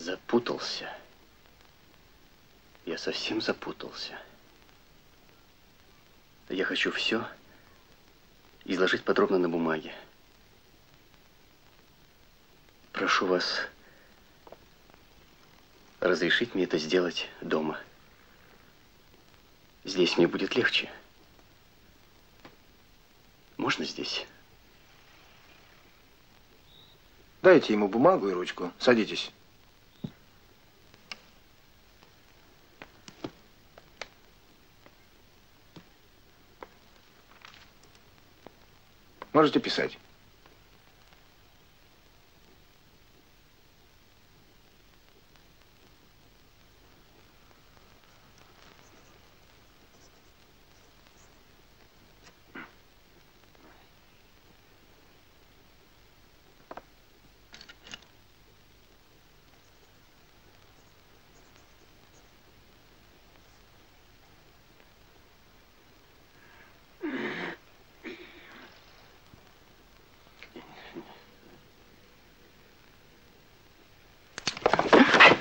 Запутался. Я совсем запутался. Я хочу все изложить подробно на бумаге. Прошу вас разрешить мне это сделать дома. Здесь мне будет легче. Можно здесь? Дайте ему бумагу и ручку. Садитесь. Можете писать.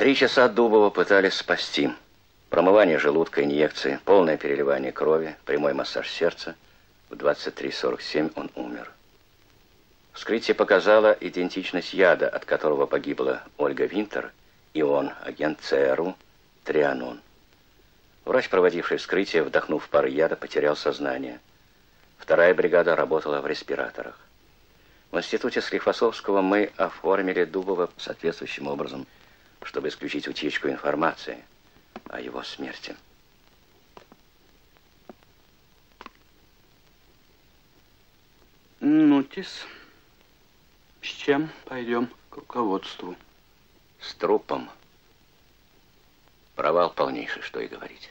Три часа Дубова пытались спасти. Промывание желудка, инъекции, полное переливание крови, прямой массаж сердца. В 23.47 он умер. Вскрытие показало идентичность яда, от которого погибла Ольга Винтер, и он, агент ЦРУ, Трианон. Врач, проводивший вскрытие, вдохнув пар яда, потерял сознание. Вторая бригада работала в респираторах. В институте Склифосовского мы оформили Дубова соответствующим образом – чтобы исключить утечку информации о его смерти. Нутис, с чем пойдем к руководству? С трупом. Провал полнейший, что и говорить.